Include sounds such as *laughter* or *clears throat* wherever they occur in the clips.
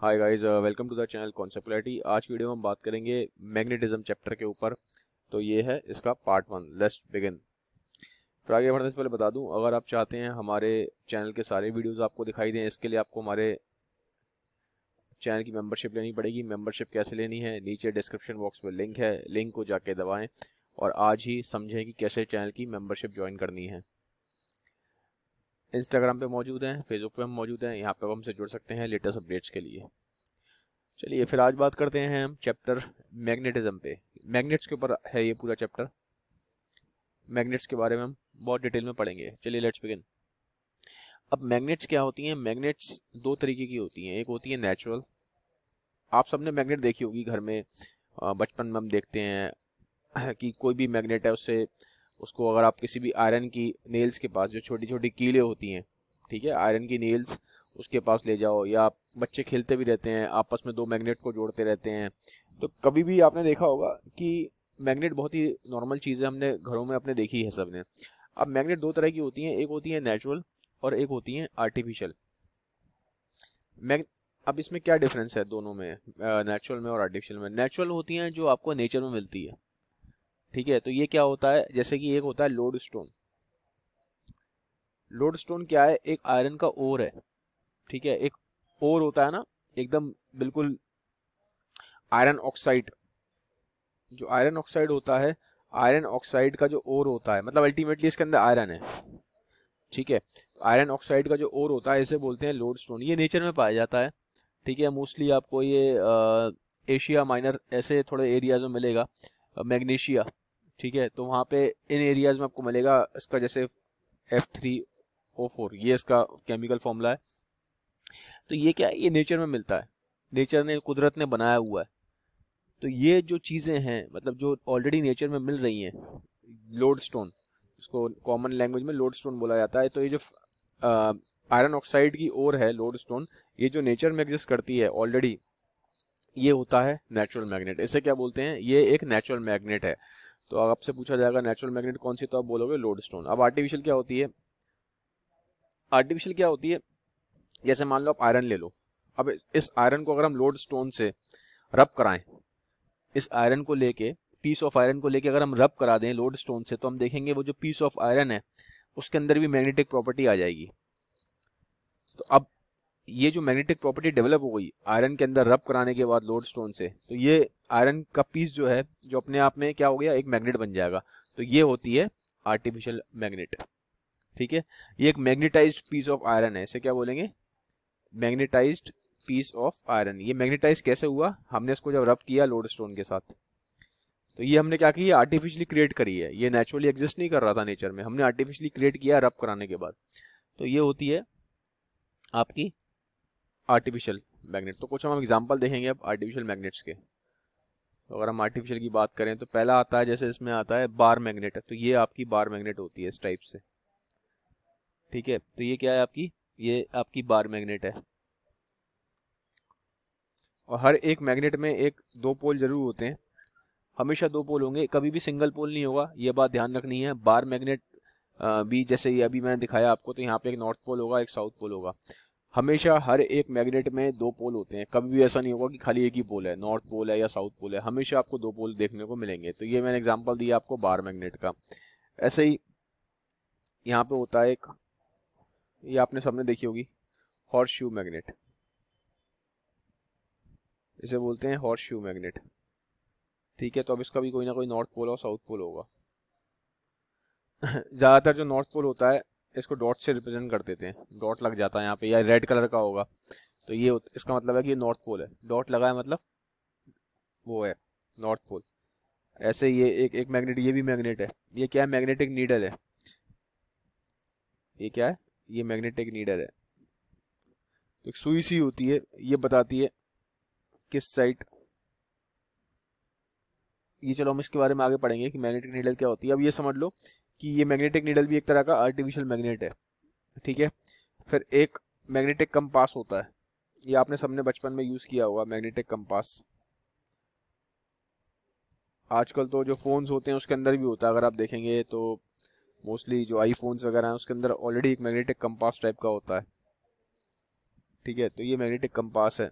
Hi guys welcome to the channel conceptuality आज की video में हम बात करेंगे मैग्नेटिज्म चैप्टर के ऊपर। तो ये है इसका पार्ट वन लेट्स बिगिन फिर आगे बढ़ने से पहले बता दूँ, अगर आप चाहते हैं हमारे चैनल के सारे वीडियोस आपको दिखाई दें, इसके लिए आपको हमारे चैनल की मेंबरशिप लेनी पड़ेगी। मेंबरशिप कैसे लेनी है? नीचे डिस्क्रिप्शन बॉक्स में लिंक है। लिंक को जाके दबाएँ और आज ही समझें कि कैसे चैनल की मेम्बरशिप ज्वाइन करनी है। इंस्टाग्राम पे मौजूद हैं फेसबुक पे हम मौजूद हैं, यहाँ पे हमसे जुड़ सकते हैं लेटेस्ट अपडेट्स के लिए। चलिए, फिर आज बात करते हैं हम चैप्टर मैग्नेटिज्म पे। मैग्नेट्स के ऊपर है ये पूरा चैप्टर मैग्नेट्स के बारे में हम बहुत डिटेल में पढ़ेंगे। चलिए लेट्स बिगिन अब मैग्नेट्स क्या होती हैं? मैग्नेट्स दो तरीके की होती हैं। एक होती है नेचुरल आप सबने मैग्नेट देखी होगी घर में। बचपन में हम देखते हैं कि कोई भी मैग्नेट है उससे उसको अगर आप किसी भी आयरन की नेल्स के पास, जो छोटी छोटी कीले होती हैं, ठीक है आयरन की नेल्स उसके पास ले जाओ, या आप बच्चे खेलते भी रहते हैं, आपस में दो मैग्नेट को जोड़ते रहते हैं तो कभी भी आपने देखा होगा कि मैग्नेट बहुत ही नॉर्मल चीज़ है हमने घरों में अपने देखी है सबने अब मैग्नेट दो तरह की होती हैं, एक होती है नेचुरल और एक होती है आर्टिफिशियल मैग अब इसमें क्या डिफरेंस है दोनों में नेचुरल में और आर्टिफिशियल में? नेचुरल होती हैं जो आपको नेचर में मिलती है। ठीक है तो ये क्या होता है? जैसे कि एक होता है लोड स्टोन लोड स्टोन क्या है? एक आयरन का ओर है। ठीक है एक ओर होता है ना एकदम बिल्कुल आयरन ऑक्साइड जो आयरन ऑक्साइड होता है आयरन ऑक्साइड का जो ओर होता है मतलब अल्टीमेटली इसके अंदर आयरन है। ठीक है आयरन ऑक्साइड का जो ओर होता है इसे बोलते हैं लोड स्टोन ये नेचर में पाया जाता है। ठीक है मोस्टली आपको ये आ, एशिया माइनर ऐसे थोड़े एरियाज़ में मिलेगा मैग्नीशिया ठीक है तो वहाँ पे इन एरियाज़ में आपको मिलेगा इसका जैसे एफ़ थ्री ओ फोर ये इसका केमिकल फॉर्मूला है। तो ये क्या है? ये नेचर में मिलता है। नेचर ने, कुदरत ने बनाया हुआ है। तो ये जो चीज़ें हैं मतलब जो ऑलरेडी नेचर में मिल रही हैं लोड स्टोन इसको कॉमन लैंग्वेज में लोड स्टोन बोला जाता है। तो ये जो आयरन ऑक्साइड की ओर है लोड स्टोन ये जो नेचर में एग्जिस्ट करती है ऑलरेडी ये होता है नेचुरल मैग्नेट इसे क्या बोलते हैं? ये एक नेचुरल मैग्नेट है। तो आपसे पूछा जाएगा नेचुरल मैग्नेट कौन सी तो आप बोलोगे लोड स्टोन अब आर्टिफिशियल क्या होती है? आर्टिफिशियल क्या होती है? जैसे मान लो आप आयरन ले लो। अब इस आयरन को अगर हम लोड स्टोन से रब कराएँ, इस आयरन को लेके पीस ऑफ़ आयरन को लेके अगर हम रब करा दें लोड स्टोन से तो हम देखेंगे वो जो पीस ऑफ़ आयरन है, उसके अंदर भी मैग्नेटिक प्रॉपर्टी आ जाएगी। तो अब ये जो मैग्नेटिक प्रॉपर्टी डेवलप हो गई आयरन के अंदर रब कराने के बाद लोड स्टोन से तो ये आयरन का पीस जो है, जो अपने आप में क्या हो गया, एक मैग्नेट बन जाएगा। तो ये होती है आर्टिफिशियल मैग्नेट ठीक है? ये एक मैग्नेटाइज पीस ऑफ़ आयरन है। इसे क्या बोलेंगे? मैग्नेटाइज्ड पीस ऑफ़ आयरन ये मैग्नेटाइज कैसे हुआ? हमने इसको जब रब किया लोड स्टोन के साथ। तो ये हमने क्या किया आर्टिफिशियली क्रिएट करी है। ये नेचुरली एग्जिस्ट नहीं कर रहा था नेचर में। हमने आर्टिफिशियली क्रिएट किया रब कराने के बाद। तो ये होती है आपकी आर्टिफिशियल मैग्नेट तो कुछ हम एग्जांपल देखेंगे अब आर्टिफिशियल मैग्नेट्स के। अगर हम आर्टिफिशियल की बात करें तो पहला आता है जैसे इसमें आता है बार मैग्नेट तो ये आपकी बार मैग्नेट होती है इस टाइप से। ठीक है? तो ये क्या है आपकी? ये आपकी बार मैग्नेट है। और हर एक मैग्नेट में एक दो पोल ज़रूर होते हैं। हमेशा दो पोल होंगे, कभी भी सिंगल पोल नहीं होगा, ये बात ध्यान रखनी है। बार मैग्नेट भी जैसे ये अभी मैंने दिखाया आपको तो यहाँ पे एक नॉर्थ पोल होगा, एक साउथ पोल होगा। हमेशा हर एक मैग्नेट में दो पोल होते हैं। कभी भी ऐसा नहीं होगा कि खाली एक ही पोल है, नॉर्थ पोल है या साउथ पोल है। हमेशा आपको दो पोल देखने को मिलेंगे। तो ये मैंने एग्जांपल दिया आपको बार मैग्नेट का। ऐसे ही यहाँ पे होता है एक, ये आपने सबने देखी होगी हॉर्स शू मैग्नेट इसे बोलते हैं हॉर्स शू मैग्नेट ठीक है तो अब इसका भी कोई ना कोई नॉर्थ पोल और साउथ पोल होगा। *laughs* ज़्यादातर जो नॉर्थ पोल होता है इसको डॉट से रिप्रेजेंट कर देते हैं। डॉट लग जाता है यहाँ पे, या रेड कलर का होगा। तो ये इसका मतलब है कि ये नॉर्थ पोल है। डॉट लगा है मतलब वो है, नॉर्थ पोल। ऐसे ये एक एक मैग्नेट, ये भी मैग्नेट है। ये क्या है? मैग्नेटिक नीडल है। ये क्या है? ये मैग्नेटिक नीडल है। एक सुई सी होती है, ये बताती है किस साइड ये चलो हम इसके बारे में आगे पढ़ेंगे कि मैग्नेटिक नीडल क्या होती है। अब ये समझ लो कि ये मैग्नेटिक नीडल भी एक तरह का आर्टिफिशियल मैग्नेट है, ठीक है? फिर एक मैग्नेटिक कंपास होता है। ये आपने सबने बचपन में यूज़ किया होगा मैग्नेटिक कंपास आजकल तो जो फ़ोन्स होते हैं, उसके अंदर भी होता है, अगर आप देखेंगे तो मोस्टली जो आईफोन्स वगैरह हैं, उसके अंदर ऑलरेडी एक मैग्नेटिक कंपास टाइप का होता है। ठीक है? तो ये मैग्नेटिक कंपास है।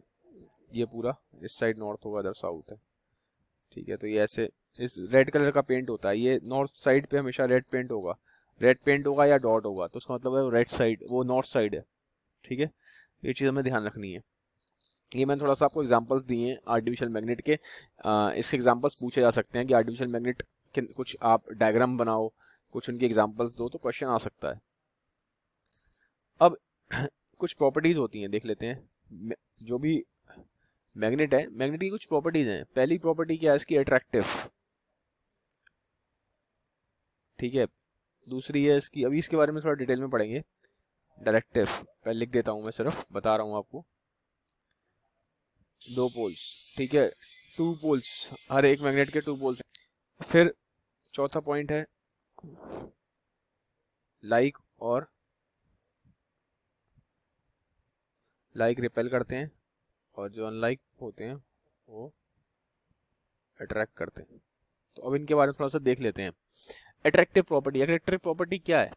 ये पूरा, इस साइड नॉर्थ होगा अदर साउथ है। ठीक है तो ये ऐसे इस रेड कलर का पेंट होता है। ये नॉर्थ साइड पे हमेशा रेड पेंट होगा। रेड पेंट होगा या डॉट होगा तो उसका मतलब है रेड साइड वो नॉर्थ साइड है। ठीक है? ये चीज़ हमें ध्यान रखनी है। ये मैंने थोड़ा सा आपको एग्जांपल्स दिए हैं आर्टिफिशियल मैग्नेट के। आ, इसके एग्जांपल्स पूछे जा सकते हैं कि आर्टिफिशियल मैग्नेट के कुछ आप डायग्राम बनाओ कुछ उनके एग्जांपल्स दो तो क्वेश्चन आ सकता है। अब *clears throat* कुछ प्रॉपर्टीज़ होती हैं देख लेते हैं। जो भी मैग्नेट है, मैग्नेट की कुछ प्रॉपर्टीज़ हैं। पहली प्रॉपर्टी क्या है, इसकी अट्रैक्टिव ठीक है, दूसरी है इसकी, अभी इसके बारे में थोड़ा डिटेल में पढ़ेंगे। डायरेक्टिव पहले लिख देता हूँ मैं सिर्फ़, बता रहा हूँ आपको। दो पोल्स ठीक है टू पोल्स हर एक मैग्नेट के टू पोल्स फिर चौथा पॉइंट है लाइक और लाइक रिपेल करते हैं। और जो अनलाइक होते हैं, वो अट्रैक्ट करते हैं। तो अब इनके बारे में थोड़ा सा देख लेते हैं। अट्रैक्टिव प्रॉपर्टी अट्रैक्टिव प्रॉपर्टी क्या है?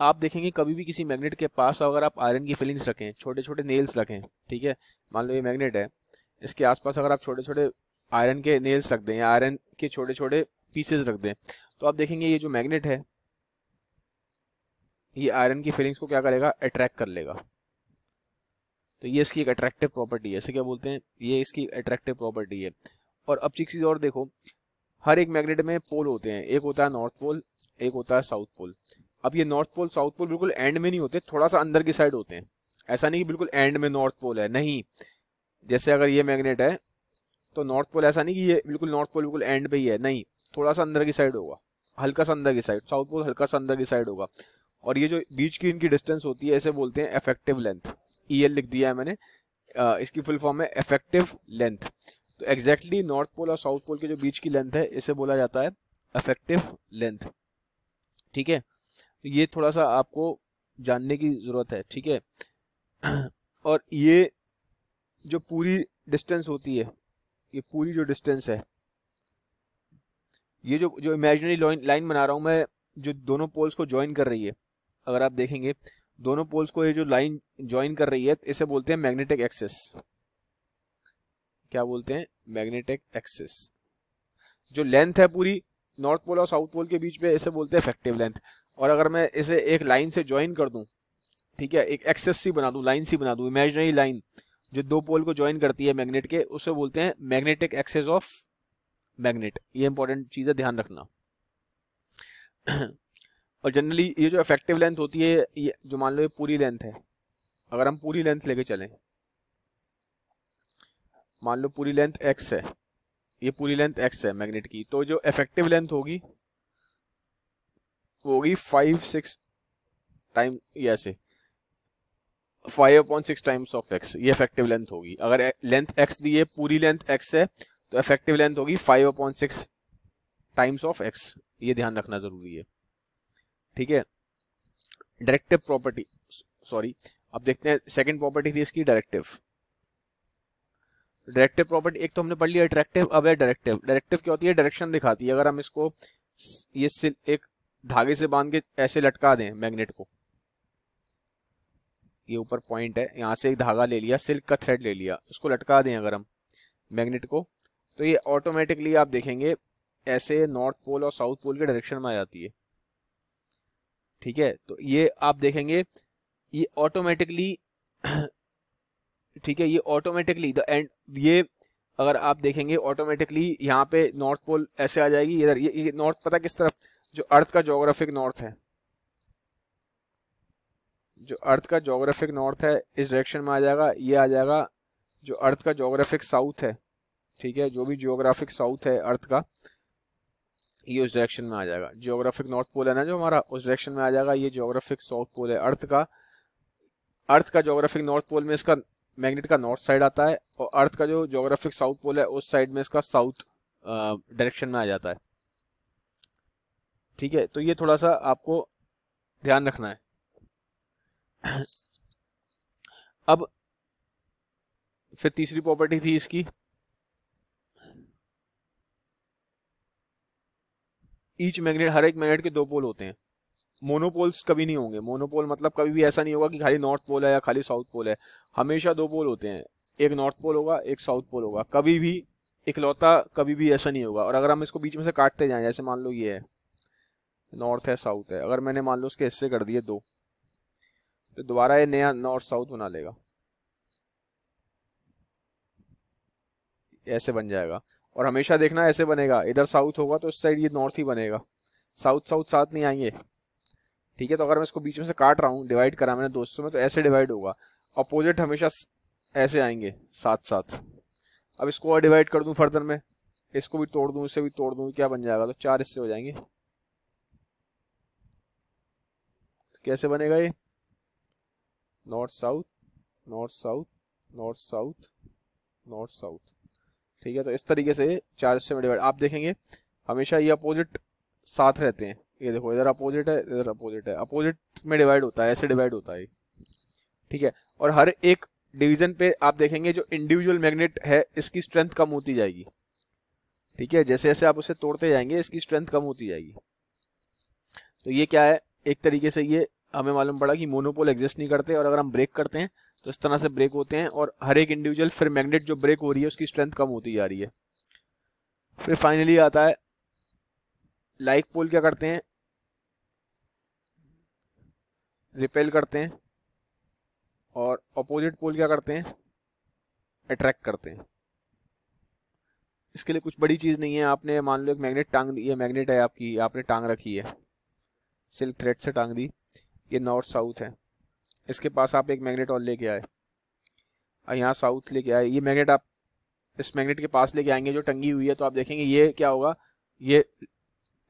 आप देखेंगे कभी भी किसी मैग्नेट के पास अगर आप आयरन की फिलिंग्स रखें छोटे छोटे नेल्स रखें, ठीक है? मान लो ये मैग्नेट है, इसके आसपास अगर आप छोटे छोटे आयरन के नेल्स रख दें या आयरन के छोटे छोटे पीसेस रख दें तो आप देखेंगे ये जो मैग्नेट है, ये आयरन की फिलिंग्स को क्या करेगा? अट्रैक्ट कर लेगा। तो ये इसकी एक अट्रैक्टिव प्रॉपर्टी है। इसे क्या बोलते हैं? ये इसकी अट्रैक्टिव प्रॉपर्टी है। और अब चीज़ और देखो, हर एक मैग्नेट में पोल होते हैं। एक होता है नॉर्थ पोल एक होता है साउथ पोल अब ये नॉर्थ पोल साउथ पोल बिल्कुल एंड में नहीं होते थोड़ा सा अंदर की साइड होते हैं। ऐसा नहीं कि बिल्कुल एंड में नॉर्थ पोल है, नहीं। जैसे अगर ये मैग्नेट है तो नॉर्थ पोल ऐसा नहीं कि ये बिल्कुल नॉर्थ पोल बिल्कुल एंड पे ही है, नहीं। थोड़ा सा अंदर की साइड होगा हल्का सा अंदर की साइड साउथ पोल हल्का सा अंदर की साइड होगा। और ये जो बीच की इनकी डिस्टेंस होती है ऐसे बोलते हैं इफ़ेक्टिव लेंथ एल लिख दिया है मैंने। इसकी फुल फॉर्म है इफ़ेक्टिव लेंथ तो एग्जैक्टली नॉर्थ पोल और साउथ पोल के जो बीच की लेंथ है, इसे बोला जाता है इफ़ेक्टिव लेंथ ठीक है? तो ये थोड़ा सा आपको जानने की ज़रूरत है, ठीक है? *clears throat* और ये जो पूरी डिस्टेंस होती है, ये पूरी जो डिस्टेंस है, ये जो जो इमेजिनरी लाइन बना रहा हूँ मैं, जो दोनों पोल्स को ज्वाइन कर रही है, अगर आप देखेंगे दोनों पोल्स को ये जो लाइन ज्वाइन कर रही है, इसे बोलते हैं मैग्नेटिक एक्सेस क्या बोलते हैं? मैग्नेटिक एक्सेस जो लेंथ है पूरी नॉर्थ पोल और साउथ पोल के बीच में इसे बोलते हैं इफ़ेक्टिव लेंथ और अगर मैं इसे एक लाइन से ज्वाइन कर दूँ, ठीक है, एक एक्सेस सी बना दूँ लाइन सी बना दूँ इमेजिनरी लाइन जो दो पोल को ज्वाइन करती है मैग्नेट के, उसे बोलते हैं मैग्नेटिक एक्सेस ऑफ़ मैग्नेट ये इंपॉर्टेंट चीज़ है ध्यान रखना. *clears throat* और जनरली ये जो इफ़ेक्टिव लेंथ होती है, ये जो मान लो ये पूरी लेंथ है, अगर हम पूरी लेंथ लेके चलें, मान लो पूरी लेंथ एक्स है, ये पूरी लेंथ एक्स है मैग्नेट की तो जो इफ़ेक्टिव लेंथ होगी, वो होगी फाइव सिक्स टाइम ये ऐसे five point six times of X ये इफ़ेक्टिव लेंथ होगी। अगर लेंथ एक्स दी है, पूरी लेंथ एक्स है तो इफ़ेक्टिव लेंथ होगी five point six times of X ये ध्यान रखना ज़रूरी है। ठीक है? डायरेक्टिव प्रॉपर्टी सॉरी अब देखते हैं सेकंड प्रॉपर्टी थी इसकी डायरेक्टिव डायरेक्टिव प्रॉपर्टी एक तो हमने पढ़ लिया अट्रैक्टिव अब है डायरेक्टिव डायरेक्टिव क्या होती है? डायरेक्शन दिखाती है। अगर हम इसको, ये एक धागे से बाँध के ऐसे लटका दें मैग्नेट को। ये ऊपर पॉइंट है। यहाँ से एक धागा ले लिया सिल्क का थ्रेड ले लिया। उसको लटका दें अगर हम मैग्नेट को। तो ये ऑटोमेटिकली आप देखेंगे, ऐसे नॉर्थ पोल और साउथ पोल के डायरेक्शन में आ जाती है। ठीक है? तो ये आप देखेंगे ये ऑटोमेटिकली ठीक है ये ऑटोमेटिकली द एंड ये अगर आप देखेंगे ऑटोमेटिकली यहाँ पे नॉर्थ पोल ऐसे आ जाएगी इधर ये, ये नॉर्थ पता किस तरफ़? जो अर्थ का जोग्राफिक नॉर्थ है। जो अर्थ का जोग्राफिक नॉर्थ है इस डायरेक्शन में आ जाएगा ये आ जाएगा जो अर्थ का जोग्राफिक साउथ है। ठीक है? जो भी जियोग्राफिक साउथ है अर्थ का। ये उस डायरेक्शन में आ जाएगा। जियोग्राफिक नॉर्थ पोल है ना जो हमारा, उस डायरेक्शन में आ जाएगा। ये जियोग्राफिक साउथ पोल है अर्थ का। अर्थ का जोग्राफिक नॉर्थ पोल में इसका मैग्नेट का नॉर्थ साइड आता है और अर्थ का जो जोग्राफिक साउथ पोल है, उस साइड में इसका साउथ डायरेक्शन में आ जाता है। ठीक है? तो ये थोड़ा सा आपको ध्यान रखना है। अब, फिर तीसरी प्रॉपर्टी थी इसकी। ईच मैग्नेट हर एक मैग्नेट के दो पोल होते हैं। मोनोपोल्स कभी नहीं होंगे। मोनोपोल मतलब कभी भी ऐसा नहीं होगा कि खाली नॉर्थ पोल है या खाली साउथ पोल है। हमेशा दो पोल होते हैं। एक नॉर्थ पोल होगा, एक साउथ पोल होगा। कभी भी इकलौता, कभी भी ऐसा नहीं होगा। और अगर हम इसको बीच में से काटते जाएँ, जैसे मान लो ये है। नॉर्थ है साउथ है। अगर मैंने मान लो उसके हिस्से कर दिए दो तो दोबारा ये नया नॉर्थ साउथ बना लेगा। ऐसे बन जाएगा। और हमेशा देखना ऐसे बनेगा। इधर साउथ होगा तो इस साइड ये नॉर्थ ही बनेगा। साउथ साउथ साथ नहीं आएँगे। ठीक है तो अगर मैं इसको बीच में से काट रहा हूँ डिवाइड करा मैंने दोस्तों में तो ऐसे डिवाइड होगा। अपोजिट हमेशा ऐसे आएँगे, साथ साथ। अब इसको और डिवाइड कर दूँ फर्दर में। इसको भी तोड़ दूँ इसे भी तोड़ दूँ, क्या बन जाएगा? तो चार हिस्से हो जाएँगे। कैसे बनेगा ये? North south north south north south north south ठीक है तो इस तरीके से चार हिस्से में डिवाइड आप देखेंगे, हमेशा ये अपोजिट साथ रहते हैं। ये देखो, इधर अपोजिट है, इधर अपोजिट है। अपोजिट में डिवाइड होता है, ऐसे डिवाइड होता है। ठीक है, और हर एक डिवीज़न पे आप देखेंगे जो इंडिविजुअल मैग्नेट है, इसकी स्ट्रेंथ कम होती जाएगी। ठीक है, जैसे जैसे आप उसे तोड़ते जाएँगे, इसकी स्ट्रेंथ कम होती जाएगी। तो ये क्या है? एक तरीके से ये हमें मालूम पड़ा कि मोनोपोल एग्जिस्ट नहीं करते, और अगर हम ब्रेक करते हैं तो इस तरह से ब्रेक होते हैं और हर एक इंडिविजुअल फिर मैग्नेट जो ब्रेक हो रही है, उसकी स्ट्रेंथ कम होती जा रही है। फिर फाइनली आता है लाइक पोल क्या करते हैं? रिपेल करते हैं और अपोजिट पोल क्या करते हैं? अट्रैक्ट करते हैं। इसके लिए कुछ बड़ी चीज़ नहीं है, आपने मान लो एक मैग्नेट टांग दी, ये मैग्नेट है आपकी, आपने टांग रखी है। सिल्क थ्रेड से टांग दी, ये नॉर्थ साउथ है। इसके पास आप एक मैग्नेट और लेके आए। और यहाँ साउथ लेके आए। ये मैग्नेट आप इस मैग्नेट के पास लेके आएँगे जो टंगी हुई है तो आप देखेंगे ये क्या होगा? ये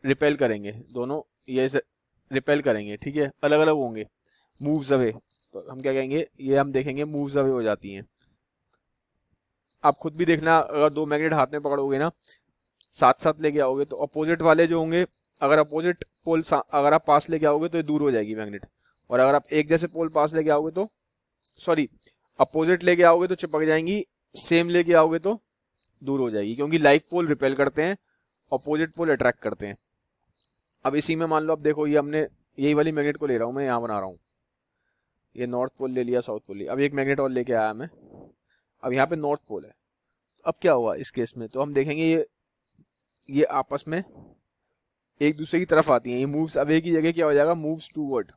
रिपेल करेंगे। दोनों ये रिपेल करेंगे, ठीक है? अलग अलग होंगे। मूव्स अवे तो हम क्या कहेंगे? ये हम देखेंगे मूव्स अवे हो जाती हैं। आप खुद भी देखना, अगर दो मैग्नेट हाथ में पकड़ोगे ना साथ साथ लेके आओगे तो अपोजिट वाले जो होंगे, अगर अपोजिट पोल अगर आप पास लेके आओगे तो ये दूर हो जाएगी मैग्नेट। और अगर आप एक जैसे पोल पास लेके आओगे तो सॉरी अपोजिट लेके आओगे तो चिपक जाएँगी सेम लेके आओगे तो दूर हो जाएगी, क्योंकि लाइक पोल रिपेल करते हैं अपोजिट पोल अट्रैक्ट करते हैं। अब इसी में मान लो आप देखो, ये हमने, यही वाली मैग्नेट को ले रहा हूँ, मैं यहाँ बना रहा हूँ। ये नॉर्थ पोल ले लिया साउथ पोल लिया। अब एक मैग्नेट और लेके आया मैं। अब यहाँ पे नॉर्थ पोल है। अब क्या हुआ इस केस में? तो हम देखेंगे ये ये आपस में एक दूसरे की तरफ़ आती हैं। ये मूव्स अब एक ही जगह क्या हो जाएगा? मूव्स टू वर्ड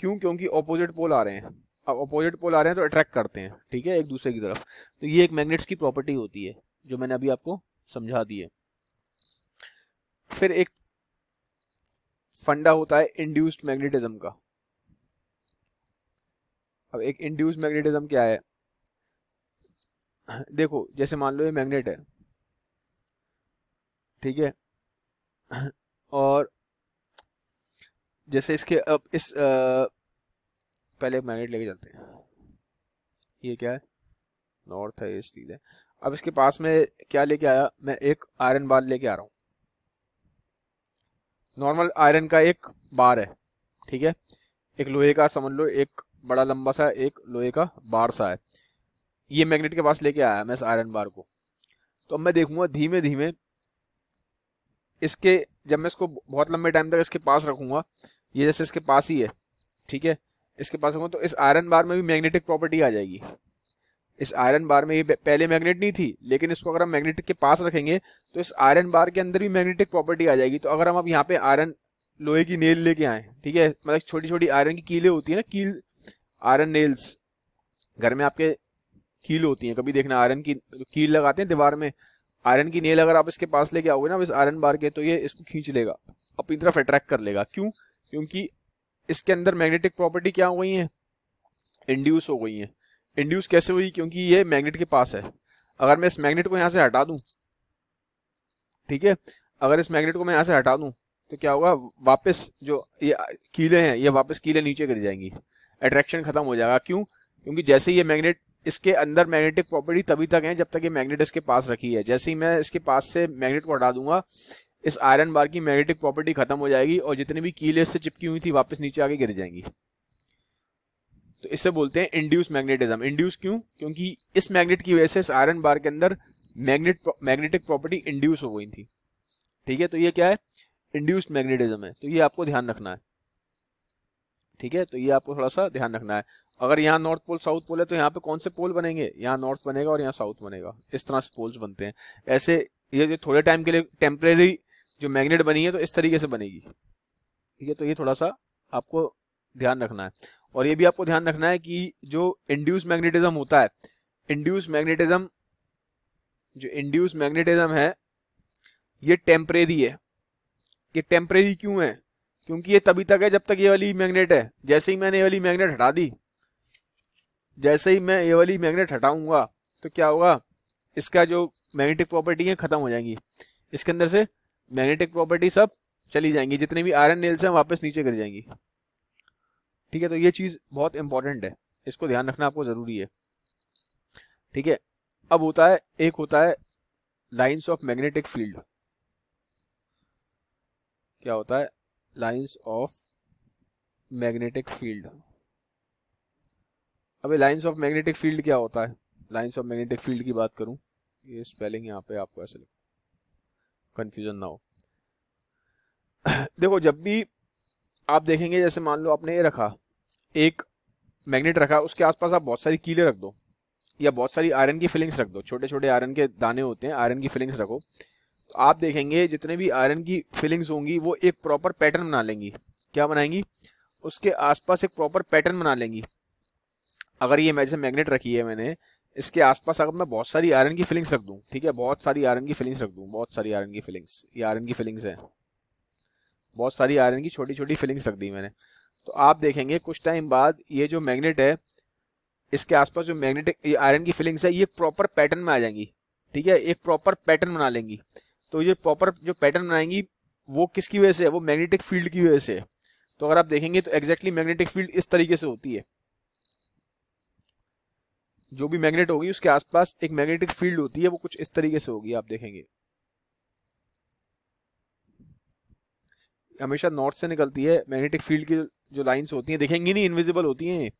क्यों? क्योंकि ऑपोजिट पोल आ रहे हैं। अब ऑपोजिट पोल आ रहे हैं तो अट्रैक्ट करते हैं, ठीक है, एक दूसरे की तरफ़। तो ये एक मैग्नेट्स की प्रॉपर्टी होती है, जो मैंने अभी आपको समझा दी है। फिर एक फंडा होता है इंड्यूस्ड मैग्नेटिज्म का। अब एक इंड्यूस मैग्नेटिज्म क्या है? देखो, जैसे मान लो ये मैग्नेट है, ठीक है, और जैसे इसके अब इस आ, पहले मैग्नेट लेके चलते हैं। ये क्या है? नॉर्थ है ये स्टील है। अब इसके पास में क्या लेके आया? मैं एक आयरन बार लेके आ रहा हूँ। नॉर्मल आयरन का एक बार है ठीक है? एक लोहे का समझ लो एक बड़ा लंबा सा एक लोहे का बार सा है। ये मैग्नेट के पास लेके आया मैं इस आयरन बार को। तो अब मैं देखूँगा धीमे धीमे इसके जब मैं इसको बहुत लंबे टाइम तक इसके पास रखूँगा ये जैसे इसके पास ही है, ठीक है? इसके पास रखूँगा तो इस आयरन बार में भी मैग्नेटिक प्रॉपर्टी आ जाएगी। इस आयरन बार में ये पहले मैग्नेट नहीं थी, लेकिन इसको अगर हम मैग्नेटिक के पास रखेंगे तो इस आयरन बार के अंदर भी मैग्नेटिक प्रॉपर्टी आ जाएगी। तो अगर हम अब यहाँ पे आयरन लोहे की नेल लेके आए, ठीक है? मतलब छोटी छोटी आयरन की कीलें होती है ना, कील आयरन नेल्स घर में आपके कील होती हैं, कभी देखना आयरन की कील लगाते हैं दीवार में आयरन की नेल अगर आप इसके पास लेके आओगे ना इस आयरन बार के तो ये इसको खींच लेगा, अपनी तरफ़ अट्रैक्ट कर लेगा। क्यों? क्योंकि इसके अंदर मैग्नेटिक प्रॉपर्टी क्या हो गई है? इंड्यूस हो गई है। इंड्यूस कैसे हुई? क्योंकि ये मैग्नेट के पास है। अगर मैं इस मैग्नेट को यहाँ से हटा दूँ, ठीक है? अगर इस मैग्नेट को मैं यहाँ से हटा दूँ तो क्या होगा? वापस जो ये कीले हैं, ये वापस कीले नीचे गिर जाएँगी। अट्रैक्शन खत्म हो जाएगा। क्यों? क्योंकि जैसे ही ये मैग्नेट इसके अंदर मैग्नेटिक प्रॉपर्टी तभी तक है जब तक ये मैग्नेट इसके पास रखी है। जैसे ही मैं इसके पास से मैग्नेट को हटा दूँगा इस आयरन बार की मैग्नेटिक प्रॉपर्टी खत्म हो जाएगी और जितनी भी कीले इससे चिपकी हुई थी वापस नीचे आके गिर जाएँगी। तो इससे बोलते हैं इंड्यूस मैग्नेटिज्म इंड्यूस क्यों? क्योंकि इस मैग्नेट की वजह से इस आयरन बार के अंदर मैग्नेट मैग्नेटिक प्रॉपर्टी इंड्यूस हो गई थी। ठीक है? तो ये क्या है? इंड्यूस्ड मैग्नेटिज्म है। तो ये आपको ध्यान रखना है। ठीक है? तो ये आपको थोड़ा सा ध्यान रखना है। अगर यहाँ नॉर्थ पोल साउथ पोल है तो यहाँ पे कौन से पोल बनेंगे? यहाँ नॉर्थ बनेगा और यहाँ साउथ बनेगा। इस तरह से पोल्स बनते हैं। ऐसे ये जो थोड़े टाइम के लिए टेम्परेरी जो मैग्नेट बनी है तो इस तरीके से बनेगी। ठीक है तो ये थोड़ा सा आपको ध्यान रखना है। और ये भी आपको ध्यान रखना है कि जो इंड्यूस मैग्नेटिज्म होता है इंड्यूस मैग्नेटिज्म जो इंड्यूस मैग्नेटिज्म है, ये टेम्परेरी है। ये टेम्परेरी क्यों है? क्योंकि ये तभी तक है जब तक ये वाली मैग्नेट है। जैसे ही मैंने ये वाली मैग्नेट हटा दी, जैसे ही मैं ये वाली मैग्नेट हटाऊँगा तो क्या होगा? इसका जो मैग्नेटिक प्रॉपर्टी है, खत्म हो जाएँगी। इसके अंदर से मैग्नेटिक प्रॉपर्टी सब चली जाएँगी। जितने भी आयरन नेल्स हैं, वापस नीचे गिर जाएँगी। ठीक है तो ये चीज़ बहुत इंपॉर्टेंट है। इसको ध्यान रखना आपको ज़रूरी है। ठीक है, अब होता है, एक होता है लाइंस ऑफ़ मैग्नेटिक फ़ील्ड क्या होता है? लाइंस ऑफ़ मैग्नेटिक फ़ील्ड अबे लाइंस ऑफ़ मैग्नेटिक फ़ील्ड क्या होता है? लाइंस ऑफ़ मैग्नेटिक फ़ील्ड की बात करूँ। ये स्पेलिंग यहाँ पे आपको ऐसे कंफ्यूजन ना हो। देखो, जब भी आप देखेंगे, जैसे मान लो आपने ये रखा, एक मैग्नेट रखा, उसके आसपास आप बहुत सारी कीले रख दो, या बहुत सारी आयरन की फिलिंग्स रख दो छोटे छोटे आयरन के दाने होते हैं, आयरन की फिलिंग्स रखो। तो आप देखेंगे, जितने भी आयरन की फिलिंग्स होंगी, वो एक प्रॉपर पैटर्न बना लेंगी। क्या बनाएँगी? उसके आसपास एक प्रॉपर पैटर्न बना लेंगी। अगर ये मैं, जैसे मैग्नेट रखी है मैंने इसके आसपास अगर मैं बहुत सारी आयरन की फिलिंग्स रख दूँ, ठीक है? बहुत सारी आयरन की फिलिंग्स रख दूँ, बहुत सारी आयरन की फिलिंग्स ये आयरन की फिलिंग्स है। बहुत सारी आयरन की छोटी छोटी फिलिंग्स रख दी मैंने। तो आप देखेंगे, कुछ टाइम बाद ये जो मैग्नेट है, इसके आसपास जो मैग्नेटिक आयरन की फिलिंग्स है, ये प्रॉपर पैटर्न में आ जाएँगी, ठीक है? एक प्रॉपर पैटर्न बना लेंगी। तो ये प्रॉपर जो पैटर्न बनाएँगी, वो किसकी वजह से है? वो मैग्नेटिक फ़ील्ड की वजह से है। तो अगर आप देखेंगे तो एग्जैक्टली मैग्नेटिक फ़ील्ड इस तरीके से होती है। जो भी मैग्नेट होगी, उसके आसपास एक मैग्नेटिक फ़ील्ड होती है, वो कुछ इस तरीके से होगी, आप देखेंगे। हमेशा नॉर्थ से निकलती है, मैग्नेटिक फ़ील्ड की जो लाइंस होती हैं, देखेंगे नहीं, इनविजिबल होती हैं।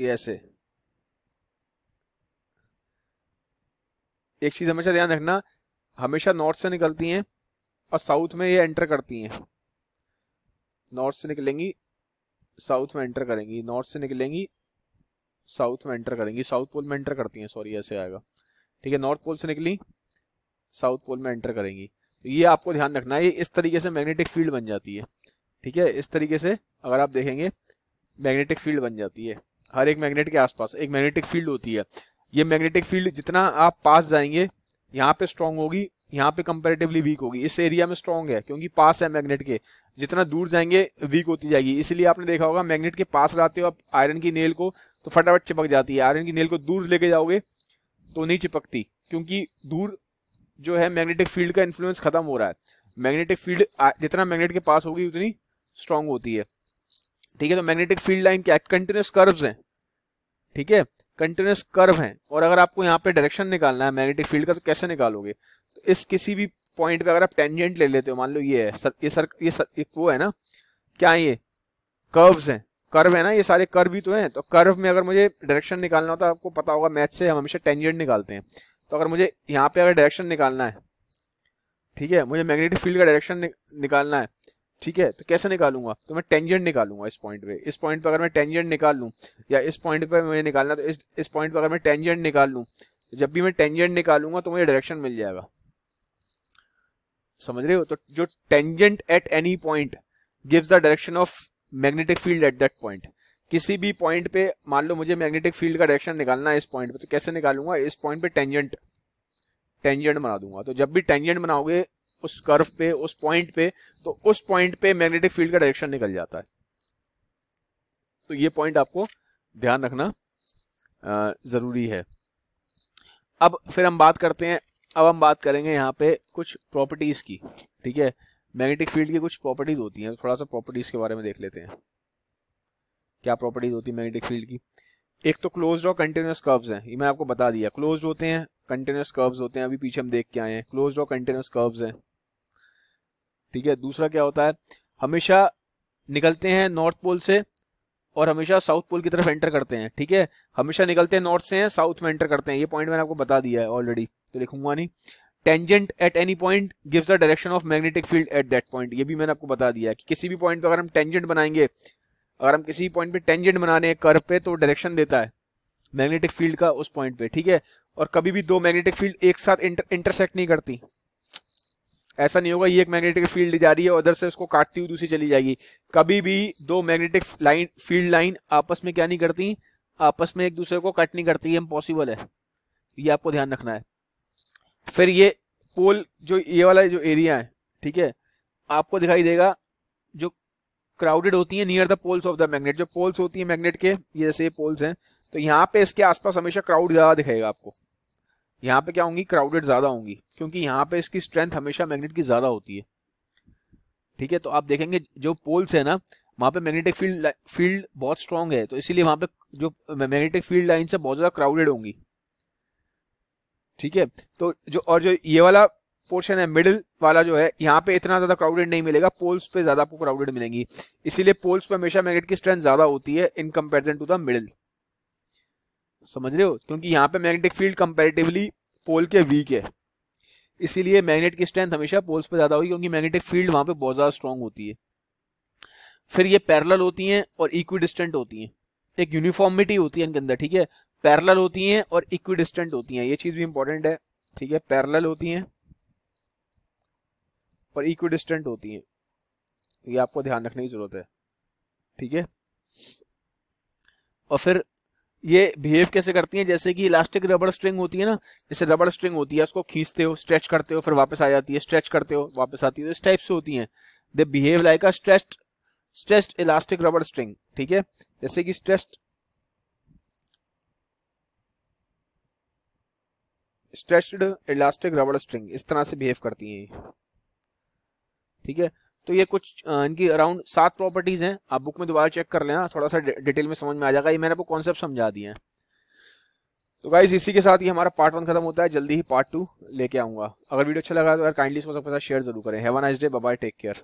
ये ऐसे। एक चीज़ हमेशा ध्यान रखना, हमेशा नॉर्थ से निकलती हैं और साउथ में ये एंटर करती हैं। नॉर्थ से निकलेंगी साउथ में एंटर करेंगी, नॉर्थ से निकलेंगी, साउथ में एंटर करेंगी, साउथ पोल में एंटर करती हैं, सॉरी, ऐसे आएगा। ठीक है, नॉर्थ पोल से निकली, साउथ पोल में एंटर करेंगी। तो ये आपको ध्यान रखना है, ये इस तरीके से मैग्नेटिक फ़ील्ड बन जाती है। ठीक है, इस तरीके से अगर आप देखेंगे, मैग्नेटिक फ़ील्ड बन जाती है। हर एक मैग्नेट के आसपास एक मैग्नेटिक फ़ील्ड होती है। ये मैग्नेटिक फ़ील्ड जितना आप पास जाएँगे, यहाँ पे स्ट्रांग होगी यहाँ पे कंपेरेटिवली वीक होगी। इस एरिया में स्ट्रांग है, क्योंकि पास है मैग्नेट के। जितना दूर जाएँगे वीक होती जाएगी। इसलिए आपने देखा होगा मैग्नेट के पास लाते हो आप आयरन की नेल को तो फटाफट चिपक जाती है। आयरन की नेल को दूर लेके जाओगे तो नहीं चिपकती। क्योंकि दूर जो है मैग्नेटिक फ़ील्ड का इन्फ्लुएंस खत्म हो रहा है। मैग्नेटिक फ़ील्ड जितना मैग्नेट के पास होगी, उतनी स्ट्रांग होती है। ठीक है तो मैग्नेटिक फ़ील्ड लाइन क्या कंटिन्यूस कर्व्स हैं। ठीक है कंटिन्यूस कर्व हैं। और अगर आपको यहाँ पे डायरेक्शन निकालना है मैग्नेटिक फ़ील्ड का तो कैसे निकालोगे? इस किसी भी पॉइंट पे अगर आप टेंजेंट ले लेते हो, मान लो ये है, सर, ये सर ये सर, एक वो है ना, क्या है ये? कर्व्स हैं। कर्व है ना, ये सारे कर्व भी तो हैं। तो कर्व में अगर मुझे डायरेक्शन निकालना होता है आपको पता होगा मैथ से हम हमेशा टेंजेंट निकालते हैं। तो अगर मुझे यहाँ पे अगर डायरेक्शन निकालना है, ठीक है, मुझे मैग्नेटिक फ़ील्ड का डायरेक्शन निकालना है, ठीक है तो कैसे निकालूँगा? तो मैं टेंजेंट निकालूँगा इस पॉइंट पे। इस पॉइंट पे अगर मैं टेंजेंट निकाल लूँ, या इस पॉइंट पे मुझे निकालना तो इस इस पॉइंट पे अगर मैं टेंजेंट निकाल लूँ तो जब भी मैं टेंजेंट निकालूँगा तो मुझे डायरेक्शन मिल जाएगा। समझ रहे हो? तो जो tangent at any point gives the direction of magnetic field at that point किसी भी पॉइंट पे, मान लो मुझे मैग्नेटिक फ़ील्ड का डायरेक्शन निकालना है इस पॉइंट पे तो कैसे निकालूँगा? इस पॉइंट पे टेंजेंट टेंजेंट बना दूँगा। तो जब भी टेंजेंट बनाओगे उस कर्व पे, उस पॉइंट पे तो उस पॉइंट पे मैग्नेटिक फ़ील्ड का डायरेक्शन निकल जाता है। तो ये पॉइंट आपको ध्यान रखना ज़रूरी है। अब फिर हम बात करते हैं अब हम बात करेंगे यहाँ पे कुछ प्रॉपर्टीज़ की, ठीक है? मैग्नेटिक फ़ील्ड की कुछ प्रॉपर्टीज़ होती हैं थोड़ा सा प्रॉपर्टीज़ के बारे में देख लेते हैं। क्या प्रॉपर्टीज़ होती है मैग्नेटिक फ़ील्ड की? एक तो क्लोज और कंटिन्यूस कर्व्स हैं, ये मैं आपको बता दिया। क्लोज होते हैं कंटिन्यूस कर्व्स होते हैं, अभी पीछे हम देख के आए हैं। क्लोज और कंटिन्यूस कर्व्स हैं, ठीक है? दूसरा क्या होता है? हमेशा निकलते हैं नॉर्थ पोल से और हमेशा साउथ पोल की तरफ़ एंटर करते हैं, ठीक है? हमेशा निकलते हैं नॉर्थ से हैं साउथ में एंटर करते हैं, ये पॉइंट मैंने आपको बता दिया है ऑलरेडी तो लिखूँगा नहीं। Tangent at any point gives the direction of magnetic field at that point ये भी मैंने आपको बता दिया कि किसी भी पॉइंट पे अगर हम टेंजेंट बनाएँगे अगर हम किसी पॉइंट पे टेंजेंट बनाने हैं कर्व पे तो डायरेक्शन देता है मैग्नेटिक फ़ील्ड का उस पॉइंट पे ठीक है? और कभी भी दो मैग्नेटिक फ़ील्ड एक साथ इंटर, इंटरसेक्ट नहीं करती। ऐसा नहीं होगा ये एक मैग्नेटिक फ़ील्ड जा रही है उधर से उसको काटती हुई दूसरी चली जाएगी। कभी भी दो मैग्नेटिक लाइन फ़ील्ड लाइन आपस में क्या नहीं करती आपस में एक दूसरे को कट नहीं करती इम्पॉसिबल है। ये आपको ध्यान रखना है। फिर ये पोल, जो ये वाला जो एरिया है, ठीक है, आपको दिखाई देगा, जो क्राउडेड होती है near the poles of the magnet जो पोल्स होती है मैग्नेट के, ये जैसे पोल्स हैं तो यहाँ पे इसके आसपास हमेशा क्राउड ज़्यादा दिखेगा आपको। यहाँ पे क्या होंगी? क्राउडेड ज़्यादा होंगी, क्योंकि यहाँ पे इसकी स्ट्रेंथ हमेशा मैग्नेट की ज़्यादा होती है। ठीक है तो आप देखेंगे, जो पोल्स है ना, वहाँ पे मैग्नेटिक फ़ील्ड फ़ील्ड बहुत स्ट्रांग है तो इसीलिए वहाँ पे जो मैग्नेटिक फ़ील्ड लाइन से बहुत ज़्यादा क्राउडेड होंगी। ठीक है? तो जो, और जो ये वाला पोर्शन है मिडिल वाला जो है, यहाँ पे इतना ज़्यादा क्राउडेड नहीं मिलेगा पोल्स पे ज़्यादा आपको क्राउडेड मिलेंगी। इसीलिए पोल्स पे हमेशा मैग्नेट की स्ट्रेंथ ज़्यादा होती है in comparison to the middle समझ रहे हो? क्योंकि यहाँ पे मैग्नेटिक फ़ील्ड कंपेरेटिवली पोल के वीक है। इसीलिए मैग्नेट की स्ट्रेंथ हमेशा पोल्स पे ज़्यादा होगी, क्योंकि मैग्नेटिक फ़ील्ड वहाँ पे बहुत ज़्यादा स्ट्रांग होती है। फिर ये पैरल होती हैं और इक्विडिस्टेंट होती हैं। एक यूनिफॉर्मिटी होती है इनके अंदर, ठीक है? पैरेलल होती हैं और इक्विडिस्टेंट होती हैं। ये चीज़ भी इंपॉर्टेंट है, ठीक है? पैरेलल होती हैं और इक्विडिस्टेंट होती हैं। ये आपको ध्यान रखने की ज़रूरत है, ठीक है? और फिर ये बिहेव कैसे करती हैं? जैसे कि इलास्टिक रबड़ स्ट्रिंग होती है ना, जैसे रबड़ स्ट्रिंग होती है, उसको खींचते हो स्ट्रेच करते हो, फिर वापस आ जाती है स्ट्रेच करते हो, वापस आती है इस टाइप से होती हैं। They behave like a stressed stressed elastic rubber string ठीक है? जैसे कि stressed stretched elastic rubber string इस तरह से बिहेव करती हैं ठीक है? तो ये कुछ इनकी अराउंड सात प्रॉपर्टीज़ हैं। आप बुक में दोबारा चेक कर लेना थोड़ा सा डिटेल में समझ में आ जाएगा। ये मैंने आपको कॉन्सेप्ट समझा दिए हैं। तो गाइज़ इसी के साथ ही हमारा पार्ट वन खत्म होता है। जल्दी ही पार्ट टू लेके आऊँगा। अगर वीडियो अच्छा लगा तो यार काइंडली इसको शेयर ज़रूर करें। Have a nice day bye take care